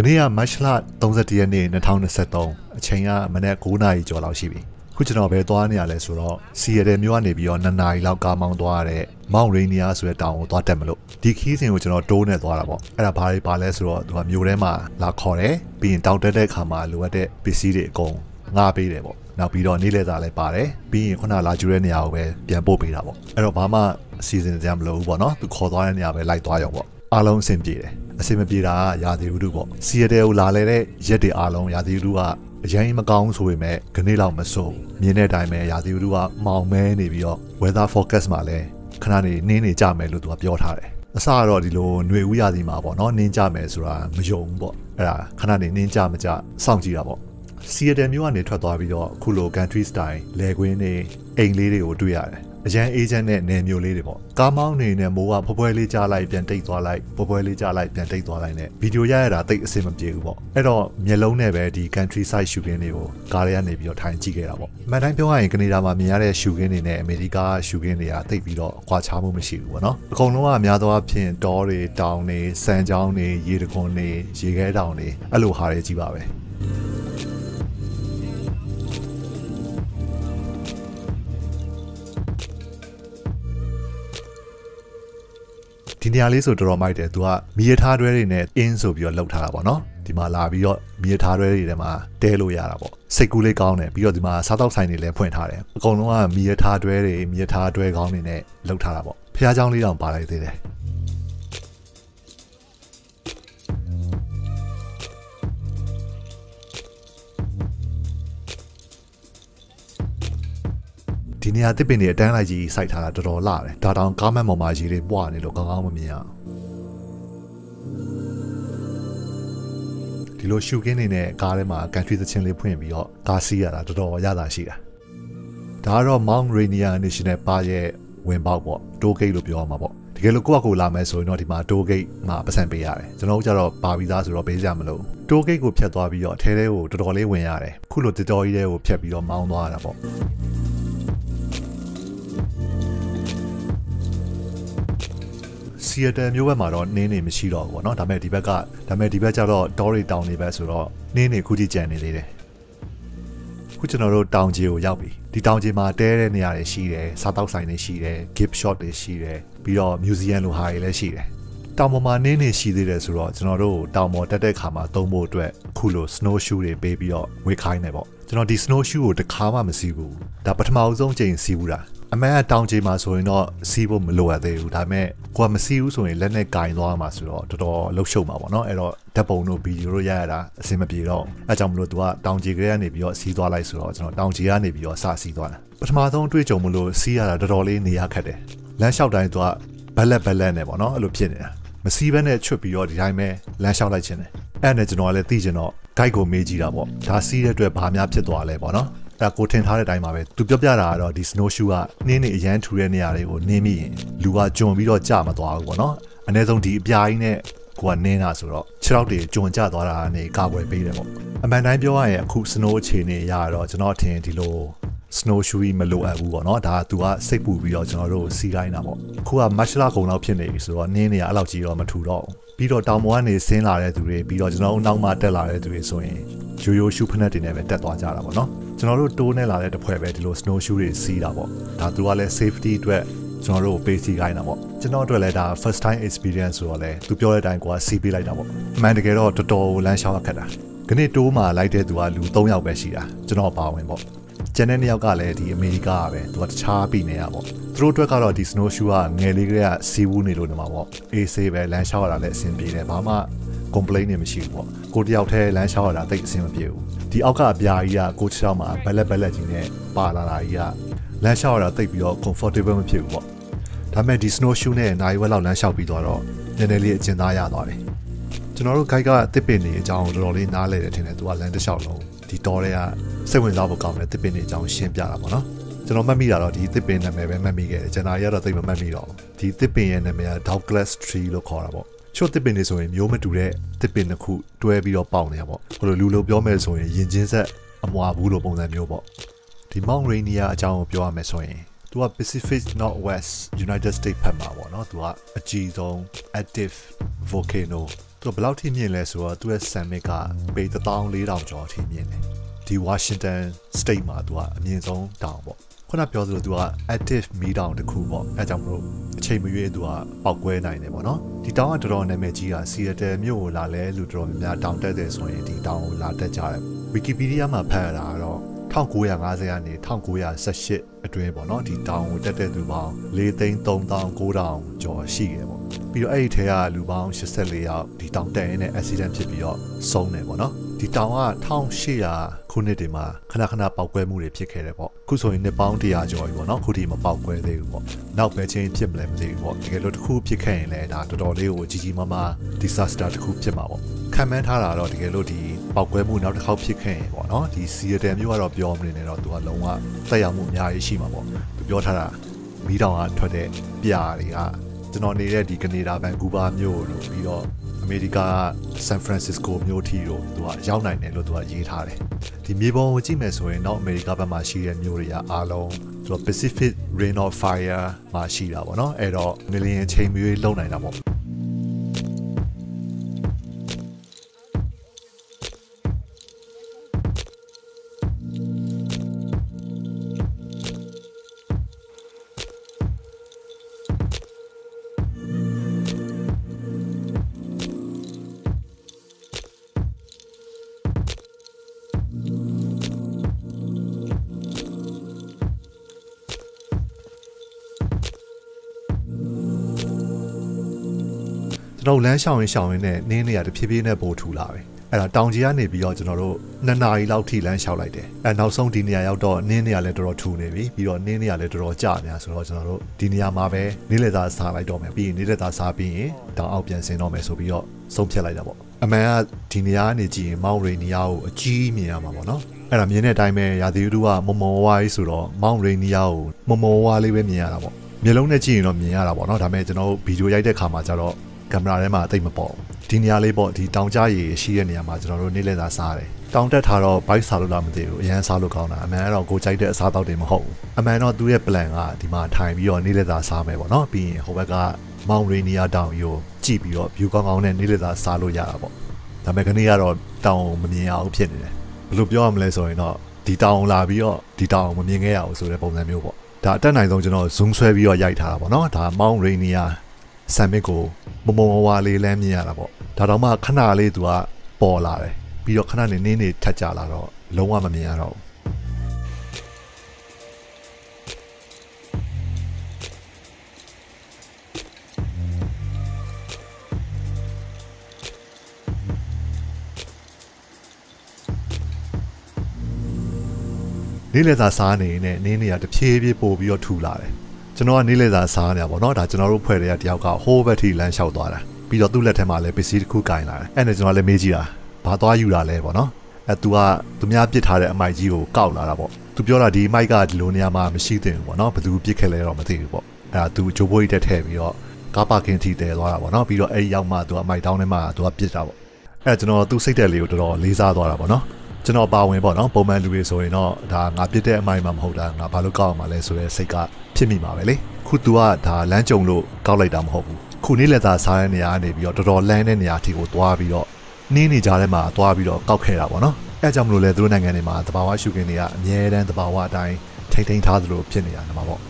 ကနေ့ကမတ်လ31ရက်နေ့2023အချိန်ကမနေ့9နာရီကျော်လောက်ရှိပြီခုကျွန်တော်ပဲသွားနေရလဲဆိုတော့စီရတဲ့မြို့ကနေပြီးတော့2နာရီလောက်ကားမောင်းသွားရတဲ့မောင်ရိနီယာဆိုတဲ့တောင်ကိုသွားတက်မလို့ဒီခီးစဉ်ကိုကျွန်တော်တိုးနဲ့သွားတာပေါ့အဲ့ဒါဘာတွေပါလဲဆိုတော့သူကမြို့ထဲမှာလာခေါ်တယ်ပြီးရင်တောင်တက်တဲ့ခါမှာလိုအပ်တဲ့ပစ္စည်းတွေအကုန်ငှားပေးတယ်ပေါ့နောက်ပြီးတော့နေ့လည်စာလည်းပါတယ်ပြီးရင်ခုနလာကျူတဲ့နေရာကိုပဲပြန်ပို့ပေးတာပေါ့အဲ့တော့ဘာမှအစီအစဉ်ကြမလို့ဘူးပေါ့နော်သူခေါ်သွားတဲ့နေရာပဲလိုက်သွားရောပေါ့ အားလုံးအဆင်ပြေတယ်အဆင်မပြေတာကရာသီဥတုပေါ့စီရတဲ့ကိုလာလဲတဲ့ရက်တွေအားလုံးရာသီဥတုကအရင်မကောင်းဆိုပေမဲ့ခနေ့လောက်မစိုးမြင်းတဲ့အတိုင်းပဲရာသီဥတုကမောင်မဲနေပြီးတော့ weather forecast မှာလည်းခဏနေနင်းနေကြမယ်လို့သူကပြောထားတယ်အစကတော့ဒီလိုຫນွေဥရာသီမှာပေါ့နော်နင်းကြမယ်ဆိုတာမယုံဘူးပေါ့အဲ့ဒါခဏနေနင်းကြမကြစောင့်ကြည့်တာပေါ့စီရတဲ့မြို့ကနေထွက်သွားပြီးတော့အခုလို country style လဲကွင်းနေအိမ်လေးတွေကိုတွေ့ရတယ် အရန်အေဂျင့်နဲ့နယ်မျိုးလေးတွေပေါ့ကားမောင်းနေနဲ့မိုးကဖွဲဖွဲလေးကြားလိုက်ပြန်တိတ်သွားလိုက်ဖွဲဖွဲလေးကြားလိုက်ပြန်တိတ်သွားလိုက်နဲ့ဗီဒီယိုရရတာတိတ်အဆင်မပြေဘူးပေါ့အဲ့တော့မျက်လုံးနဲ့ပဲဒီ country side shooting တွေကိုကားတွေကနေပြီးတော့ထိုင်ကြည့်ခဲ့တာပေါ့မှန်တိုင်းပြောရရင်ကနေဒါမှာမြင်ရတဲ့ shooting တွေနဲ့အမေရိက shooting တွေကတိတ်ပြီးတော့ကွာခြားမှုမရှိဘူးပေါ့နော်အကုန်လုံးကအများသောအားဖြင့်တောတွေတောင်တွေစံကြောင်းတွေရေတခွန်တွေရေခဲတောင်တွေအဲ့လိုဟာတွေကြီးပါပဲ ဒီနေရာလေးဆိုတော်တော်မိုက်တယ်သူကမီးရထားတွဲတွေနဲ့အင်းဆိုပြီးတော့လှုပ်ထားတာပေါ့နော်ဒီမှာလာပြီးတော့မီးရထားတွဲတွေထဲမှာတဲလို့ရတာပေါ့စိတ်ကူးလေးကောင်းတယ်ပြီးတော့ဒီမှာစားတောက်ဆိုင်တွေလည်းဖွင့်ထားတယ်အကုန်လုံးကမီးရထားတွဲတွေမီးရထားတွဲကောင်းတွေနဲ့လှုပ်ထားတာပေါ့ဖះเจ้าလေးတောင်ပါလိုက်သေးတယ် ဒီနေရာတစ်ပင်တွေအတန်းလိုက်ကြီးစိုက်ထားတာတော်တော်လာတယ်ဒါတောင်ကားမန်ပေါ်မှာရေတွေပွားနေလို့ကောင်းကောင်းမမြင်ရအောင်ဒီလိုရှူကင်းနေနဲ့ကားထဲမှာ country သချင်းလေးဖွင့်ပြီးတော့ကားစီးရတာတော်တော်ရတာရှိတာဒါကတော့ Mount Rainier National Park ရဲ့ဝင်ပေါက်ပေါ့ toll gate လို့ပြောရမှာပေါ့တကယ်လို့ကိုယ့်အကူလာမယ်ဆိုရင်တော့ဒီမှာ toll gate မှာပတ်စံပေးရတယ်ကျွန်တော်တို့ကျတော့ပါပြီးသားဆိုတော့ပေးကြမလို့ toll gate ကိုဖြတ်သွားပြီးတော့အထဲထဲကိုတော်တော်လေးဝင်ရတယ်ခုလိုတော်တော်ကြီးတဲ့ကိုဖြတ်ပြီးတော့မောင်းသွားရတာပေါ့ စီယတန်မျိုးဘက်မှာတော့နင်းနေမရှိတော့ဘူးပေါ့နော်ဒါပေမဲ့ဒီဘက်ကဒါပေမဲ့ဒီဘက်ကျတော့တောရီတောင်နေပဲဆိုတော့နင်းနေခုထိကြံနေသေးတယ်ခုကျွန်တော်တို့တောင်ကြီးကိုရောက်ပြီဒီတောင်ကြီးမှာတဲတဲ့နေရာတွေရှိတယ်စားတောက်ဆိုင်တွေရှိတယ် gift shop တွေရှိတယ်ပြီးတော့ museum လိုဟာတွေလည်းရှိတယ်တောင်ပေါ်မှာနင်းနေရှိသေးတယ်ဆိုတော့ကျွန်တော်တို့တောင်ပေါ်တက်တဲ့ခါမှာသုံးဖို့အတွက်ခုလို snow shoe တွေပေးပြီးတော့ဝေခိုင်းနေပေါ့ကျွန်တော်ဒီ snow shoe ကိုတစ်ခါမှမစီးဘူးဒါပထမအဆုံးချိန်စီးဘူးတာ အမှန်ကတောင်ကြီးမှာဆိုရင်တော့စီးဖို့မလိုအပ်သေးဘူးဒါပေမဲ့ကိုကမစီးဘူးဆိုရင်လက်နဲ့ကင်သွားမှာဆိုတော့တော်တော်လှုပ်ရှုပ်မှာပေါ့နော်အဲ့တော့ဓာတ်ပုံတို့ဗီဒီယိုတို့ရရတာအဆင်မပြေတော့အဲကြောင့်မလို့သူကတောင်ကြီးကလေးကနေပြီးတော့စီးသွားလိုက်ဆိုတော့ကျွန်တော်တောင်ကြီးကနေပြီးတော့စစီးသွားတာပထမဆုံးတွေ့ကြုံမလို့စီးရတာတော်တော်လေးနေရခက်တယ်လမ်းလျှောက်တိုင်းသူကဘက်လက်ဘက်လက်နဲ့ပေါ့နော်အဲ့လိုဖြစ်နေတာမစီးဘဲနဲ့ချွတ်ပြီးတော့ဒီတိုင်းပဲလမ်းလျှောက်လိုက်ခြင်းတယ်အဲ့နဲ့ကျွန်တော်ကလည်းသိချင်တော့ guide ကိုမေးကြည့်တာပေါ့ဒါစီးတဲ့အတွက်ဘာများဖြစ်သွားလဲပေါ့နော် အဲ့ကိုထင်ထားတဲ့အတိုင်းပါပဲသူပြောပြတာကတော့ဒီ snow shoe ကနင်းနေအရန်ထူတဲ့နေရာတွေကိုနင်းမိရင်လူကဂျွန်ပြီးတော့ကြာမသွားဘူးပေါ့နော်အနည်းဆုံးဒီအပြားကြီးနဲ့ကိုကနင်းတာဆိုတော့ခြေထောက်တွေဂျွန်ကျသွားတာကနေကာကွယ်ပေးတယ်ပေါ့အမှန်တိုင်းပြောရရင်အခု snow အခြေအနေရတော့ကျွန်တော်ထင်ဒီလို snow shoe မလိုအပ်ဘူးပေါ့နော်ဒါကသူကစိတ်ပူပြီးတော့ကျွန်တော်တို့စီးခိုင်းတာပေါ့အခုက match လာကုံလောက်ဖြစ်နေပြီဆိုတော့နင်းနေရအဲ့လောက်ကြီးတော့မထူတော့ဘူးပြီးတော့တောင်ပေါ်ကနေဆင်းလာတဲ့သူတွေပြီးတော့ကျွန်တော်တို့နောက်မှတက်လာတဲ့သူတွေဆိုရင်ရိုးရိုးရှူးဖက်တွေနဲ့ပဲတက်သွားကြတာပေါ့နော် ကျွန်တော်တို့တိုးနေလာတဲ့တစ်ဖွဲ့ပဲဒီလို snow shoe တွေစီးတာပေါ့ဒါသူကလည်း safety အတွက်ကျွန်တော်တို့ပေးစီခိုင်းတာပေါ့ကျွန်တော်တို့လည်းဒါ first time experience ဆိုတော့လေသူပြောတဲ့အတိုင်းကိုကစီးပေးလိုက်တာပေါ့အမှန်တကယ်တော့တော်တော်လမ်းလျှောက်ရခက်တာခဏတိုးမှလိုက်တဲ့သူကလူ3ယောက်ပဲရှိတာကျွန်တော်ပါဝင်ပေါ့ကျန်တဲ့နှစ်ယောက်ကလည်းဒီအမေရိကကပဲသူကတခြားပြည်နေရပေါ့သူတို့အတွက်ကတော့ဒီ snow shoe ကငယ်လေးကလေးကစီးဝူးနေလို့နေမှာပေါ့အေးဆေးပဲလမ်းလျှောက်ရတာလည်းအဆင်ပြေတယ်ဘာမှ complain နေမရှိဘူးပေါ့ကိုတယောက်တည်းလမ်းလျှောက်ရတာတိတ်အဆင်မပြေဘူးဒီအောက်ကအပြာကြီးကကိုချောင်းမှာဘက်လက်ဘက်လက်ကြီးနဲ့ပါလာတာကြီးကလမ်းလျှောက်ရတာတိတ်ပြီးတော့ comfortable မဖြစ်ဘူးပေါ့ဒါပေမဲ့ဒီ snow shoe နဲ့နိုင်ဝက်လောက်လမ်းလျှောက်ပြီးတော့နည်းနည်းလေးအကျဉ်းသားရသွားတယ်ကျွန်တော်တို့ guide ကတစ်ပင်နေအကြောင်းတော်တော်လေးနားလည်တယ်ထင်တယ်သူကလမ်းတစ်လျှောက်လုံးဒီတော်တွေကစိတ်ဝင်စားဖို့ကောင်းတဲ့တစ်ပင်နေအကြောင်းရှင်းပြတာပေါ့နော်ကျွန်တော်မှတ်မိတာတော့ဒီတစ်ပင်နာမည်ပဲမှတ်မိခဲ့တယ်ကျွန်တော်ရတော့သိမမှတ်မိတော့ဒီတစ်ပင်ရဲ့နာမည်က Douglas tree လို့ခေါ်တာပေါ့ ချို့တစ်ပင်တွေဆိုရင်မျိုးမတူတဲ့တစ်ပင်တစ်ခုတွဲပြီးတော့ပေါက်နေရပေါ့ဟိုလိုလူလိုပြောမယ်ဆိုရင်ရင်ချင်းဆက်အမွာဘူးလိုပုံစံမျိုးပေါ့ဒီ Mount Rainier အကြောင်းကိုပြောရမယ်ဆိုရင်သူက Pacific Northwest United States ဖက်မှာပေါ့နော်သူကအကြီးဆုံး active volcano သူဘယ်လောက်ထိမြင့်လဲဆိုတော့သူရဲ့ summit ကပေ14000ကျော်အထိမြင့်တယ်ဒီ Washington State မှာသူကအမြင့်ဆုံးတောင်ပေါ့ ခုနပြောသလိုသူက active မီးတောင်တစ်ခုပေါ့အဲကြောင့်မလို့အချိန်မရွေးသူကပောက်ကွဲနိုင်တယ်ပေါ့နော်ဒီတောင်ကတော်တော်နာမည်ကြီးတာ Seattle မြို့ကိုလာလဲလူတော်များများတောင်တက်တယ်ဆိုရင်ဒီတောင်ကိုလာတက်ကြတယ် Wikipedia မှာဖတ်ရတာကတော့1950ကနေ1918အတွင်းပေါ့နော်ဒီတောင်ကိုတက်တဲ့သူပေါင်း4,3900ကျော်ရှိခဲ့ပေါ့ပြီးတော့အဲ့ဒီထဲကလူပေါင်း84ယောက်ဒီတောင်တက်ရင်းနဲ့ accident ဖြစ်ပြီးတော့ဆုံးတယ်ပေါ့နော် ဒီတောင်က1800ခုနှစ်တွေမှာခဏခဏပောက်ကွဲမှုတွေဖြစ်ခဲ့တယ်ပေါ့ခုဆိုရင်နှစ်ပေါင်း100ကျော်ပြီပေါ့နော်ခုထိမပောက်ကွဲသေးဘူးပေါ့နောက်ပဲချင်းဖြစ်မလဲမသိဘူးပေါ့တကယ်လို့တစ်ခုဖြစ်ခဲ့ရင်လည်းဒါတော်တော်လေးကိုကြီးကြီးမားမား disaster တစ်ခုဖြစ်မှာပေါ့ခံမှန်းထားတာတော့တကယ်လို့ဒီပောက်ကွဲမှုနောက်တစ်ခေါက်ဖြစ်ခဲ့ရင်ပေါ့နော်ဒီ Seattle မြို့ကတော့ပြောမနေနဲ့တော့သူကလုံးဝတက်ရောက်မှုအများကြီးရှိမှာပေါ့သူပြောထားတာမီးတောင်ကထွက်တဲ့ပြာတွေကကျွန်တော်နေတဲ့ဒီကနေဒါဗန်ကူးဗားမြို့လို့ပြီးတော့အ မေရိကဆန်ဖရန်စစ္စကိုမြို့ထီတို့သူကရောက်နိုင်တယ်လို့သူကရေးထားတယ်ဒီမြေပုံကိုကြည့်မယ်ဆိုရင်တော့အမေရိကဘက်မှာရှိတဲ့မြို့တွေကအားလုံးသူက Pacific Ring of Fire မှာရှိတာပေါ့နော်အဲ့တော့ million ချိန်မျိုးလုံနိုင်တာပေါ့ ကျွန်တော်လမ်းရှောင်ရင်ရှောင်ရင်နဲ့နင်းနေရတဖြည်းဖြည်းနဲ့ပိုထူလာပဲအဲ့ဒါတောင်ကြီးကနေပြီးတော့ကျွန်တော်တို့နှစ်နာရီလောက်ထိလမ်းလျှောက်လိုက်တယ်အဲနောက်ဆုံးဒီနေရာရောက်တော့နင်းနေရလဲတော်တော်ထူနေပြီပြီးတော့နင်းနေရလဲတော်တော်ကြာများဆိုတော့ကျွန်တော်တို့ဒီနေရာမှာပဲနေလက်သားစားလိုက်တော့မယ်ပြီးရင်နေလက်သားစားပြီးရင်တောင်အောက်ပြန်ဆင်းတော့မယ်ဆိုပြီးတော့ဆုံးဖြတ်လိုက်တာပေါ့အမှန်ကဒီနေရာကနေကြည့်ရင်မောင်ရိနီယာကိုအကြီးမြင်ရမှာပေါ့နော်အဲ့ဒါမြင်တဲ့အတိုင်းပဲရာသီဥတုကမမောဝါးကြီးဆိုတော့မောင်ရိနီယာကိုမမောဝါးလေးပဲမြင်ရတာပေါ့မျိုးလုံးနဲ့ကြည့်ရင်တော့မြင်ရတာပေါ့နော်ဒါပေမဲ့ကျွန်တော်ဗီဒီယိုရိုက်တဲ့ခါမှာကျတော့ ကင်မရာထဲမှာအသိမပေါ်ဒီနေရာလေးပေါ့ဒီတောင်ကြားရည်ရှိတဲ့နေရာမှာကျွန်တော်တို့နေလဲသာစားတယ်တောင်တက်ထားတော့ဘိုက်စားလို့လားမသိဘူးအရန်စားလို့ကောင်းတာအမှန်ကတော့ကိုကြိုက်တဲ့အစားအသောက်တွေမဟုတ်ဘူးအမှန်တော့သူ့ရဲ့ plan ကဒီမှာထိုင်ပြီးတော့နေလဲသာစားမယ်ပေါ့နော်ပြီးရင်ဟိုဘက်ကမောင်ရီနီယာတောင်ကြီးကိုကြည့်ပြီးတော့ view ကောင်းကောင်းနဲ့နေလဲသာစားလို့ရတာပေါ့ဒါပေမဲ့ခဏကတော့တောင်မမြင်ရအောင်ဖြစ်နေတယ်ဘယ်လိုပြောရမလဲဆိုရင်တော့ဒီတောင်လာပြီးတော့ဒီတောင်မမြင်ခဲ့ရဘူးဆိုတဲ့ပုံစံမျိုးပေါ့ဒါအတက်နိုင်ဆုံးကျွန်တော် zoom ဆွဲပြီးတော့ရိုက်ထားတာပေါ့နော်ဒါမောင်ရီနီယာဆမ်မစ်ကို မမဝဝလေးလမ်းမြင်ရတာပေါ့ဒါတော့မှခဏလေးသူကပေါ်လာတယ်ပြီးတော့ခဏနေနင်းနေထက်ကြလာတော့လုံးဝမမြင်ရတော့ဘူးနေ့လည်စာစားနေနေနင်းနေရတဖြည်းဖြည်းပို့ပြီးတော့ထူလာတယ် ကျွန်တော်ကနေ့လည်စာစားနေတာပေါ့နော်ဒါကျွန်တော်တို့ဖွဲ့တွေကတယောက်ကဟိုးဘက်ထိလမ်းလျှောက်သွားတာပြီးတော့သူ့လက်ထဲမှာလည်းပစ္စည်းတစ်ခုကင်လာတယ်အဲ့နဲ့ကျွန်တော်လည်းမေးကြည့်တာဘာသွားယူတာလဲပေါ့နော်အဲသူကသူများပစ်ထားတဲ့အမိုက်ကြီးကိုကောက်လာတာပေါ့သူပြောတာဒီမိုက်ကဒီလိုနေရာမှာမရှိသင့်ဘူးပေါ့နော်ဘယ်သူပစ်ခဲ့လဲတော့မသိဘူးပေါ့အဲဒါသူဂျိုးဘိုးကြီးတက်ထည့်ပြီးတော့ကားပါကင်ထိတဲသွားတာပေါ့နော်ပြီးတော့အဲ့ဒီရောက်မှသူကမိုက်တောင်းထဲမှာသူကပစ်တာပေါ့အဲကျွန်တော်သူ့စိတ်တက်လေးကိုတော်တော်လေးစားသွားတာပေါ့နော် ကျွန်တော်ပါဝင်ပေါ့နော်ပုံမှန်လူတွေဆိုရင်တော့ဒါငါပြစ်တဲ့အမိုင်းမှမဟုတ်တာငါဘာလို့ကောက်အောင်မလဲဆိုတဲ့စိတ်ကဖြစ်မိမှာပဲလေခု तू ကဒါလမ်းကြုံလို့ကောက်လိုက်တာမဟုတ်ဘူးခုနေ့လက်သားစားတဲ့နေရာကနေပြီးတော့တော်တော်လမ်းတဲ့နေရာအထိကိုသွားပြီးတော့နင်းနေကြတဲ့မှာသွားပြီးတော့ကောက်ခဲ့တာပေါ့နော်အဲကြောင့်မလို့လဲသူတို့နိုင်ငံတွေမှာတဘာဝရှုခင်းတွေကအမြဲတမ်းတဘာဝအတိုင်းထိမ့်ထိန်ထားသလိုဖြစ်နေတာမှာပေါ့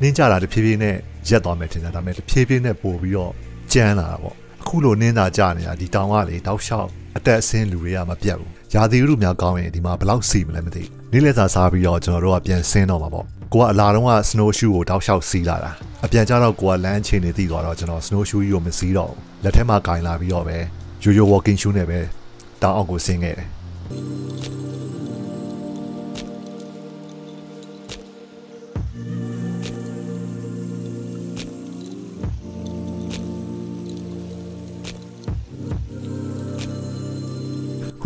နင်းကြတာတဖြည်းဖြည်းနဲ့ရက်သွားမယ်ထင်တာဒါပေမဲ့တဖြည်းဖြည်းနဲ့ပို့ပြီးတော့ကြမ်းလာတာပေါ့အ ခုလိုနင်းတာကြနေတာဒီတောင်ကလေတောက်လျှောက်အတက်အဆင်းလူတွေကမပြတ်ဘူးရာသီဥတုများကောင်းရင်ဒီမှာဘယ်လောက်စီမလဲမသိနေ့လက်စာစားပြီးတော့ကျွန်တော်တို့ကပြန်ဆင်းတော့မှာပေါ့ကိုကအလာတော့က snow shoe ကိုတောက်လျှောက်စီးလာတာအပြန်ကြတော့ကိုကလမ်းချိန်နေသိသွားတော့ကျွန်တော် snow shoe ကြီးကိုမစီးတော့ဘူးလက်ထဲမှာကင်လာပြီးတော့ပဲရိုးရိုး walking shoe နဲ့ပဲတောင်အောက်ကိုဆင်းခဲ့တယ်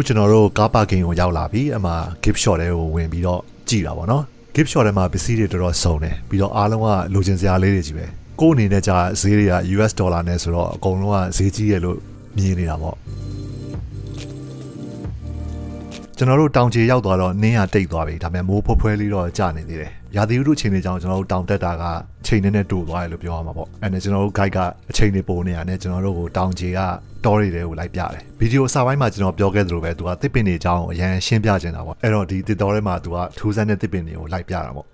ခုကျွန်တော်တို့ကားပါကင်ကိုရောက်လာပြီအမှ gift shop ထဲကိုဝင်ပြီးတော့ကြည်တာပေါ့နော် gift shop ထဲမှာပစ္စည်းတွေတော်တော်စုံတယ်ပြီးတော့အားလုံးကလိုချင်စရာလေးတွေကြီးပဲကို့အနေနဲ့ကြာဈေးတွေက US ဒေါ်လာနဲ့ဆိုတော့အကုန်လုံးကဈေးကြီးရလို့မြင်နေတာပေါ့ကျွန်တော်တို့တောင်ချေရောက်သွားတော့နင်းရတိတ်သွားပြီဒါပေမဲ့မိုးဖွယ်ဖွယ်လေးတော့ကြာနေသေးတယ်ရာသီဥတုချိန်တွေကြောင့်ကျွန်တော်တို့တောင်တက်တာက ချိန်နဲ့နဲ့တူသွားတယ်လို့ပြောရမှာပေါ့အဲ့နဲ့ကျွန်တော်တို့ guide ကအချိန်တွေပိုနေရနဲ့ကျွန်တော်တို့ကိုတောင်ကြီးကတောတွေတွေကိုလိုက်ပြတယ်ဗီဒီယိုအစပိုင်းမှာကျွန်တော်ပြောခဲ့သလိုပဲသူကတစ်ပင်တွေအကြောင်းကိုအရန်ရှင်းပြနေတာပေါ့အဲ့တော့ဒီတစ်တော်ထဲမှာသူကထူးဆန်းတဲ့တစ်ပင်တွေကိုလိုက်ပြတာပေါ့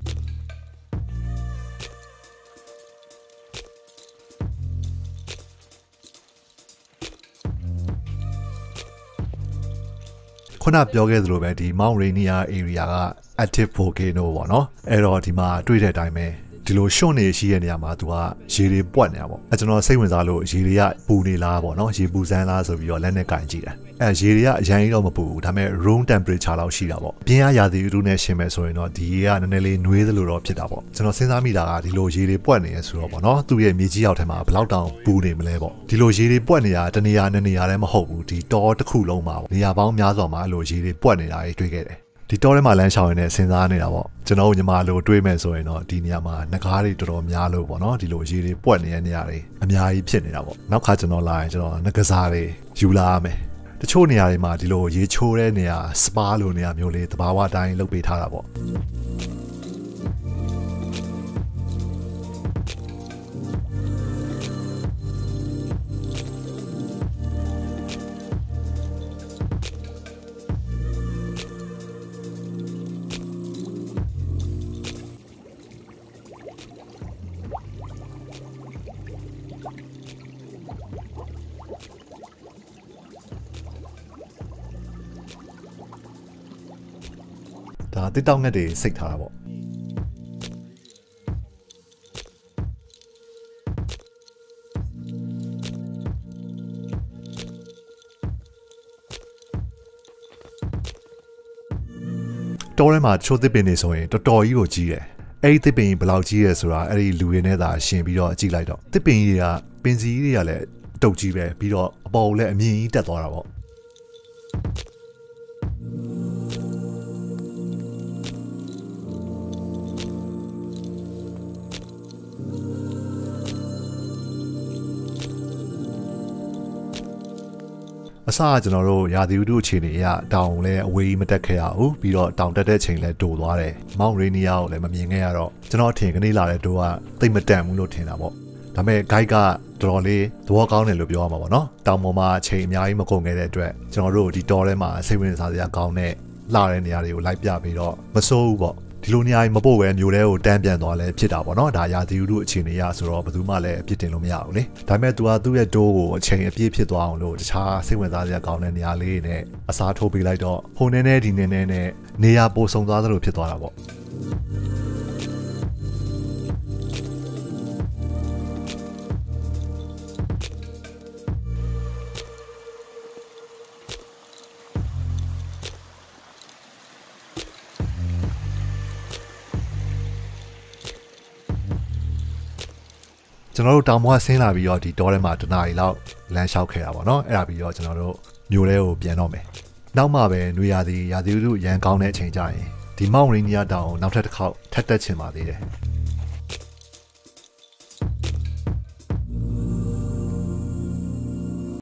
ခုနပြောခဲ့သလိုပဲဒီ Mount Rainier area က active volcano ပေါ့နော်အဲ့တော့ဒီမှာတွေ့တဲ့အတိုင်းပဲ ဒီလိုရှွန့်နေရှိတဲ့နေရာမှာသူကရေတွေပွက်နေတာပေါ့အဲကျွန်တော်စိတ်ဝင်စားလို့ရေတွေကပူနေလားပေါ့နော်ရေပူစမ်းလားဆိုပြီးတော့လက်နဲ့ကင်ကြည့်တယ်အဲရေတွေကအရင်တော့မပူဘူးဒါပေမဲ့ room temperature လောက်ရှိတာပေါ့ပြင်းအားရာသီဥတုနဲ့ရှင်မဲ့ဆိုရင်တော့ဒီရေကနည်းနည်းလေးနှွေးသလိုတော့ဖြစ်တာပေါ့ကျွန်တော်စဉ်းစားမိတာကဒီလိုရေတွေပွက်နေရဆိုတော့ပေါ့နော်သူ့ရဲ့မြေကြီးရောက်ထဲမှာဘယ်လောက်တောင်ပူနေမလဲပေါ့ဒီလိုရေတွေပွက်နေတာတနေရာနဲ့နေရာလည်းမဟုတ်ဘူးဒီတောတစ်ခုလုံးမှာနေရာပေါင်းများစွာမှာအဲ့လိုရေတွေပွက်နေတာတွေတွေ့ခဲ့တယ် ဒီတောထဲမှာလမ်းလျှောက်ရင်းနဲ့စဉ်းစားနေတာပေါ့ကျွန်တော်ညီမလိုတွေးမယ်ဆိုရင်တော့ဒီနေရာမှာငကားတွေတော်တော်များလို့ပေါ့နော်ဒီလိုရေတွေပွက်နေတဲ့နေရာတွေအများကြီးဖြစ်နေတာပေါ့နောက်ခါကျွန်တော်လာရင်ကျွန်တော်ငကစားတွေယူလာရမယ်တချို့နေရာတွေမှာဒီလိုရေချိုးတဲ့နေရာစပါလိုနေရာမျိုးလေးတဘာဝတိုင်းလုပ်ပေးထားတာပေါ့ တစ်တောက်ငက်တွေစိတ်ထားတာပေါ့တောထဲမှာချိုးသစ်ပင်နေဆိုရင်တော်တော်ကြီးကိုကြီးတယ်အဲ့ဒီသစ်ပင်ဘယ်လောက်ကြီးရဲဆိုတာအဲ့ဒီလူတွေနဲ့သာရှင်ပြီးတော့ကြည့်လိုက်တော့သစ်ပင်ကြီးတွေကပင်စီကြီးတွေကလည်းတုတ်ကြီးပဲပြီးတော့အပေါ်လည်းအမြင့်ကြီးတက်သွားတာပေါ့ အစကကျွန်တော်တို့ရာသီဥတုအခြေအနေအရတောင်လည်းအဝေးမတက်ခဲ့ရဘူးပြီးတော့တောင်တက်တဲ့ချိန်လည်းတိုသွားတယ်မောင်ရေနီယာကိုလည်းမမြင်ခဲ့ရတော့ကျွန်တော်ထင်ကနေလာတဲ့တိုးကတိတ်မတန်ဘူးလို့ထင်တာပေါ့ဒါပေမဲ့ guide ကတော်တော်လေးသဘောကောင်းတယ်လို့ပြောရမှာပေါ့နော်တောင်ပေါ်မှာအချိန်အများကြီးမကုန်ခဲ့တဲ့အတွက်ကျွန်တော်တို့ဒီတောထဲမှာစိတ်ဝင်စားစရာကောင်းတဲ့လှတဲ့နေရာတွေကိုလိုက်ပြပြီးတော့မစိုးဘူးပေါ့ ဒီလိုနေရာမပို့ပဲမျိုးတဲကိုတန်းပြန်သွားလဲဖြစ်တာပေါ့နော်ဒါရာသီဥတုအခြေအနေရဆိုတော့ဘယ်သူမှလည်းအပြစ်တင်လို့မရဘူးလေဒါပေမဲ့ तू ကသူ့ရဲ့တိုးကိုအချိန်အပြည့်ဖြစ်သွားအောင်လို့တခြားစိတ်ဝင်စားစရာကောင်းတဲ့နေရာလေးတွေနဲ့အစားထိုးပေးလိုက်တော့ဟိုနေနေဒီနေနေနဲ့နေရာပိုဆုံသွားသလိုဖြစ်သွားတာပေါ့ ကျွန်တော်တို့တောင်ပေါ်ဆင်းလာပြီးတော့ဒီတောထဲမှာတနားရီလောက်လမ်းလျှောက်ခဲ့တာပေါ့နော်အဲ့ဒါပြီးတော့ကျွန်တော်တို့မြို့ထဲကိုပြန်တော့မယ်နောက်မှပဲနွေရာသီရာသီဥတုရန်ကောင်းတဲ့အချိန်ကြရင်ဒီမောင်ရင်းကြီးတောင်နောက်ထပ်တစ်ခေါက်ထပ်တက်ချင်ပါသေးတယ်